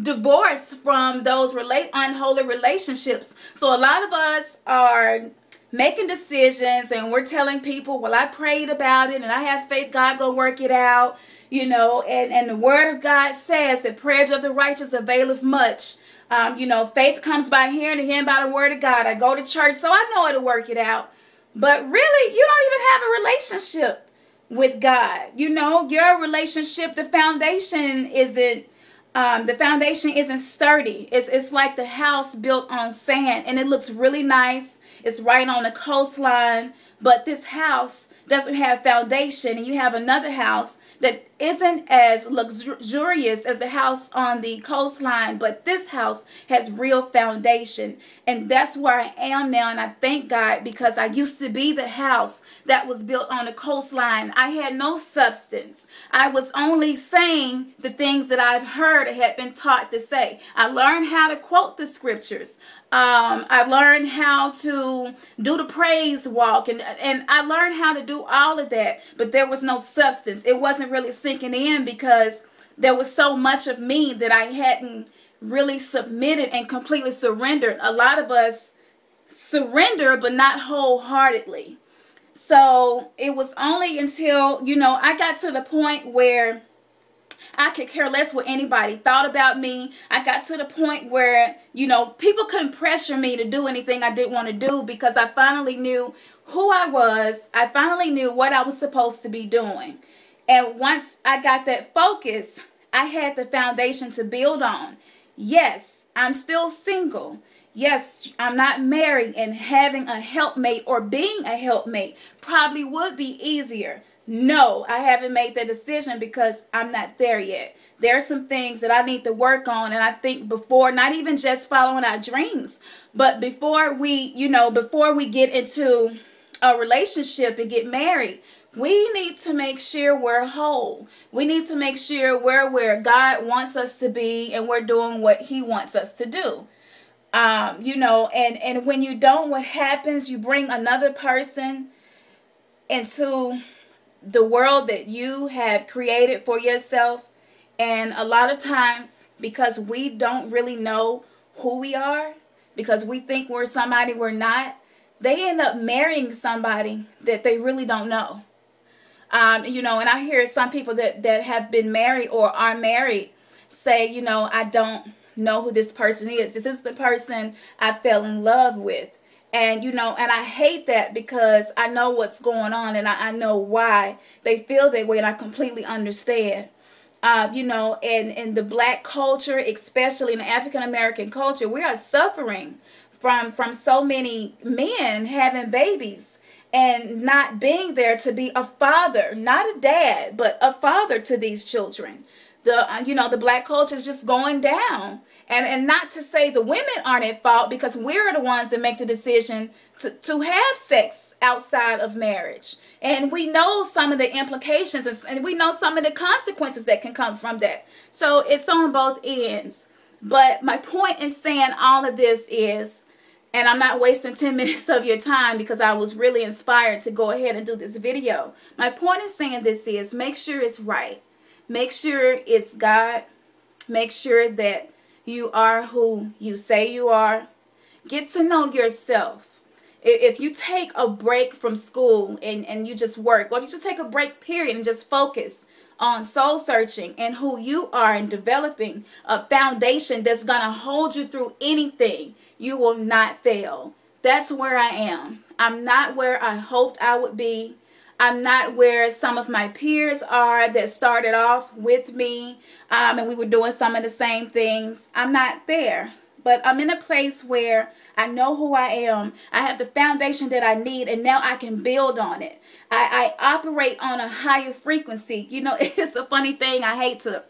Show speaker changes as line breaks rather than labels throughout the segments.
divorce from those relate unholy relationships. So a lot of us are making decisions and we're telling people, well, I prayed about it and I have faith God gonna work it out, you know, and, and the word of God says that prayers of the righteous availeth much. Um, you know, faith comes by hearing and hearing by the word of God. I go to church, so I know it'll work it out. But really, you don't even have a relationship with God. You know, your relationship, the foundation isn't um, the foundation isn't sturdy. It's it's like the house built on sand, and it looks really nice. It's right on the coastline, but this house doesn't have foundation, and you have another house that isn't as luxurious as the house on the coastline, but this house has real foundation. And that's where I am now. And I thank God because I used to be the house that was built on the coastline. I had no substance. I was only saying the things that I've heard or had been taught to say. I learned how to quote the scriptures. Um, I learned how to do the praise walk and, and I learned how to do all of that, but there was no substance. It wasn't really sinking in because there was so much of me that I hadn't really submitted and completely surrendered. A lot of us surrender, but not wholeheartedly. So it was only until, you know, I got to the point where I could care less what anybody thought about me. I got to the point where, you know, people couldn't pressure me to do anything I didn't want to do because I finally knew who I was. I finally knew what I was supposed to be doing. And once I got that focus, I had the foundation to build on. Yes, I'm still single. Yes, I'm not married and having a helpmate or being a helpmate probably would be easier. No, I haven't made that decision because I'm not there yet. There are some things that I need to work on. And I think before, not even just following our dreams, but before we, you know, before we get into a relationship and get married, we need to make sure we're whole. We need to make sure we're where God wants us to be and we're doing what He wants us to do. Um, you know, and and when you don't, what happens? You bring another person into the world that you have created for yourself. And a lot of times, because we don't really know who we are, because we think we're somebody we're not, they end up marrying somebody that they really don't know. Um, you know, and I hear some people that, that have been married or are married say, you know, I don't know who this person is. This is the person I fell in love with. And, you know, and I hate that because I know what's going on and I, I know why they feel that way and I completely understand. Uh, you know, and in the black culture, especially in African American culture, we are suffering from from so many men having babies and not being there to be a father, not a dad, but a father to these children. The uh, you know the black culture is just going down, and, and not to say the women aren't at fault because we're the ones that make the decision to, to have sex outside of marriage. And we know some of the implications and we know some of the consequences that can come from that. So it's on both ends. But my point in saying all of this is, and I'm not wasting 10 minutes of your time because I was really inspired to go ahead and do this video. My point in saying this is make sure it's right. Make sure it's God. Make sure that you are who you say you are. Get to know yourself. If you take a break from school and, and you just work, or if you just take a break period and just focus on soul searching and who you are and developing a foundation that's going to hold you through anything, you will not fail. That's where I am. I'm not where I hoped I would be. I'm not where some of my peers are that started off with me um, and we were doing some of the same things. I'm not there. But I'm in a place where I know who I am. I have the foundation that I need, and now I can build on it. I, I operate on a higher frequency. You know, it's a funny thing. I hate to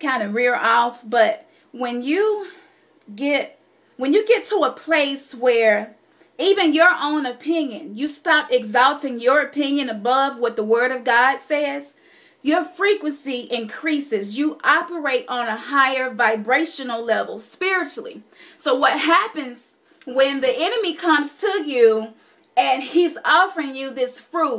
kind of rear off, but when you get when you get to a place where even your own opinion, you stop exalting your opinion above what the Word of God says, your frequency increases. You operate on a higher vibrational level spiritually. So, what happens when the enemy comes to you and he's offering you this fruit